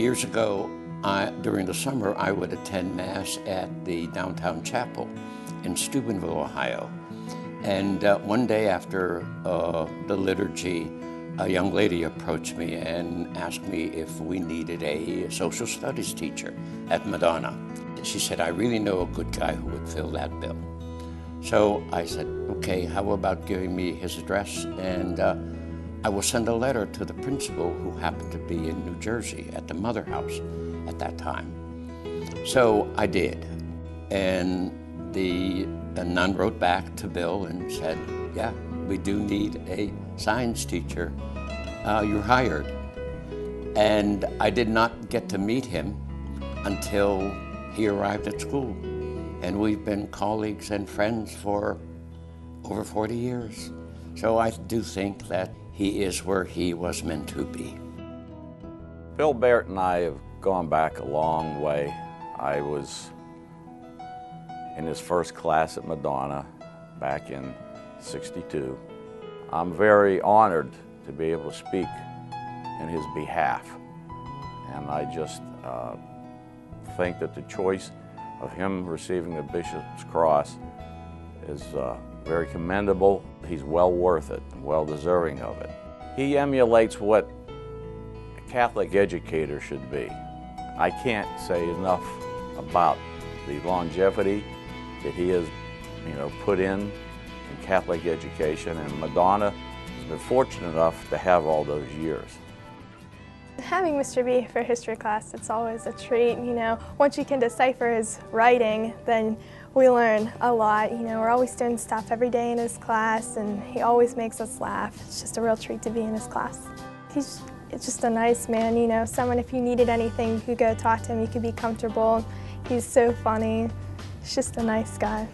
years ago, I, during the summer, I would attend Mass at the downtown chapel in Steubenville, Ohio. And uh, one day after uh, the liturgy, a young lady approached me and asked me if we needed a social studies teacher at Madonna. She said, I really know a good guy who would fill that bill. So I said, okay, how about giving me his address? And uh, I will send a letter to the principal who happened to be in New Jersey at the Mother House at that time. So I did. And the, the nun wrote back to Bill and said, yeah, we do need a science teacher. Uh, you're hired. And I did not get to meet him until he arrived at school. And we've been colleagues and friends for over 40 years. So I do think that he is where he was meant to be. Bill Barrett and I have gone back a long way. I was in his first class at Madonna back in 62. I'm very honored to be able to speak in his behalf. And I just uh, think that the choice of him receiving the Bishop's Cross is uh, very commendable. He's well worth it well deserving of it. He emulates what a Catholic educator should be. I can't say enough about the longevity that he has you know, put in in Catholic education, and Madonna has been fortunate enough to have all those years. Having Mr. B for history class, it's always a treat, you know. Once you can decipher his writing, then we learn a lot. You know, we're always doing stuff every day in his class, and he always makes us laugh. It's just a real treat to be in his class. He's just a nice man, you know, someone if you needed anything, you could go talk to him, you could be comfortable. He's so funny. He's just a nice guy.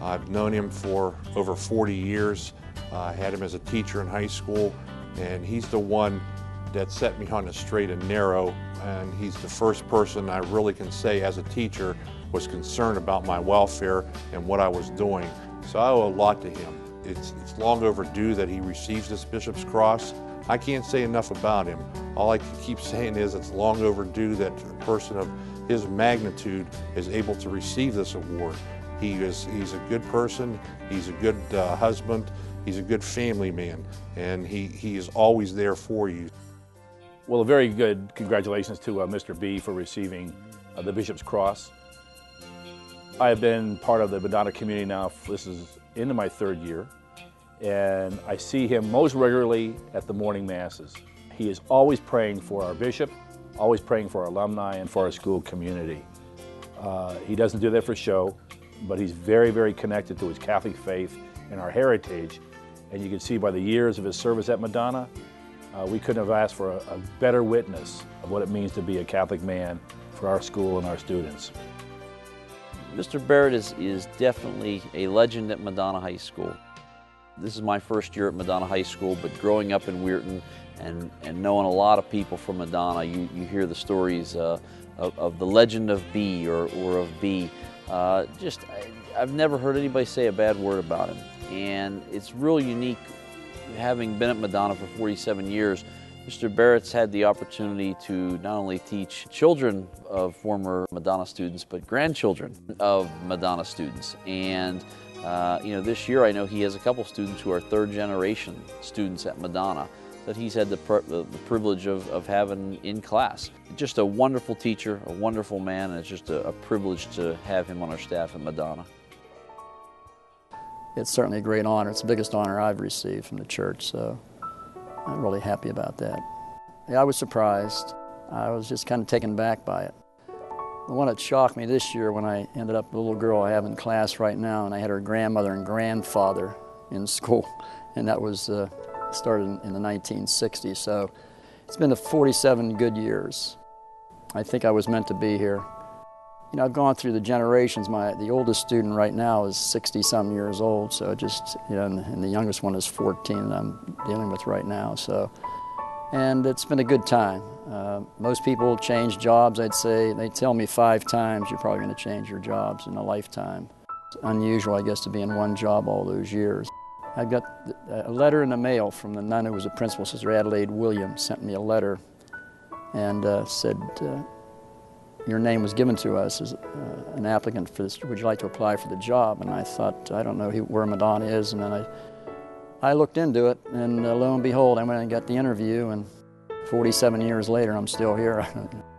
I've known him for over 40 years. Uh, I had him as a teacher in high school, and he's the one that set me on the straight and narrow, and he's the first person I really can say as a teacher was concerned about my welfare and what I was doing. So I owe a lot to him. It's, it's long overdue that he receives this Bishop's Cross. I can't say enough about him. All I can keep saying is it's long overdue that a person of his magnitude is able to receive this award. He is, he's a good person, he's a good uh, husband, he's a good family man, and he, he is always there for you. Well, a very good congratulations to uh, Mr. B for receiving uh, the Bishop's Cross. I have been part of the Madonna community now, this is into my third year, and I see him most regularly at the morning masses. He is always praying for our bishop, always praying for our alumni and for our school community. Uh, he doesn't do that for show, but he's very, very connected to his Catholic faith and our heritage. And you can see by the years of his service at Madonna, uh, we couldn't have asked for a, a better witness of what it means to be a Catholic man for our school and our students. Mr. Barrett is, is definitely a legend at Madonna High School. This is my first year at Madonna High School, but growing up in Weirton and, and knowing a lot of people from Madonna, you, you hear the stories uh, of, of, the legend of B or, or of B. Uh, just, I, I've never heard anybody say a bad word about him. And it's real unique having been at Madonna for 47 years Mr. Barrett's had the opportunity to not only teach children of former Madonna students, but grandchildren of Madonna students. And uh, you know, this year I know he has a couple students who are third generation students at Madonna that he's had the, the, privilege of, of, having in class. Just a wonderful teacher, a wonderful man, and it's just a, a privilege to have him on our staff at Madonna. It's certainly a great honor. It's the biggest honor I've received from the church, so I'm really happy about that. Yeah, I was surprised. I was just kind of taken back by it. The one that shocked me this year when I ended up, the little girl I have in class right now, and I had her grandmother and grandfather in school, and that was uh, started in, in the 1960s. So it's been 47 good years. I think I was meant to be here. You know, I've gone through the generations. My the oldest student right now is 60 some years old, so just you know, and, and the youngest one is 14 that I'm dealing with right now. So, and it's been a good time. Uh, most people change jobs. I'd say they tell me five times you're probably going to change your jobs in a lifetime. It's unusual, I guess, to be in one job all those years. I got a letter in the mail from the nun who was a principal, Sister Adelaide Williams, sent me a letter and uh, said, uh, Your name was given to us as uh, an applicant for this. Would you like to apply for the job? And I thought, I don't know who, where Madonna is. And then I, I looked into it, and uh, lo and behold, I went and got the interview. And 47 years later, I'm still here.